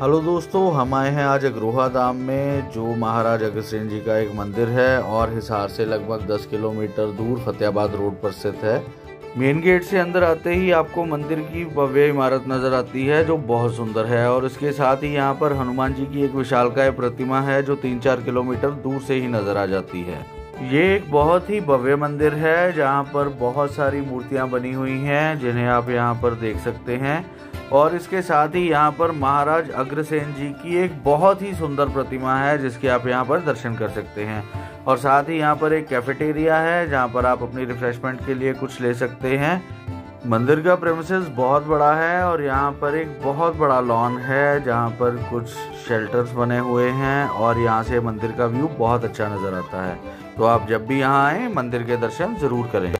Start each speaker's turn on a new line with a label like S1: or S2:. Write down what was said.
S1: Hello दोस्तों, हम आए हैं आज अग्रोहा धाम में, जो महाराज अग्रसेन जी का एक मंदिर है और हिसार से लगभग 10 किलोमीटर दूर फतेहाबाद रोड पर स्थित है। मेन गेट से अंदर आते ही आपको मंदिर की भव्य इमारत नज़र आती है, जो बहुत सुंदर है और इसके साथ ही यहाँ पर हनुमान जी की एक विशालकाय प्रतिमा है, जो तीन चार किलोमीटर दूर से ही नज़र आ जाती है। ये एक बहुत ही भव्य मंदिर है, जहाँ पर बहुत सारी मूर्तियाँ बनी हुई हैं, जिन्हें आप यहाँ पर देख सकते हैं। और इसके साथ ही यहाँ पर महाराज अग्रसेन जी की एक बहुत ही सुंदर प्रतिमा है, जिसके आप यहाँ पर दर्शन कर सकते हैं। और साथ ही यहाँ पर एक कैफेटेरिया है, जहाँ पर आप अपनी रिफ्रेशमेंट के लिए कुछ ले सकते हैं। मंदिर का प्रेमिसेस बहुत बड़ा है और यहाँ पर एक बहुत बड़ा लॉन है, जहाँ पर कुछ शेल्टर्स बने हुए हैं और यहाँ से मंदिर का व्यू बहुत अच्छा नज़र आता है। तो आप जब भी यहाँ आए, मंदिर के दर्शन ज़रूर करें।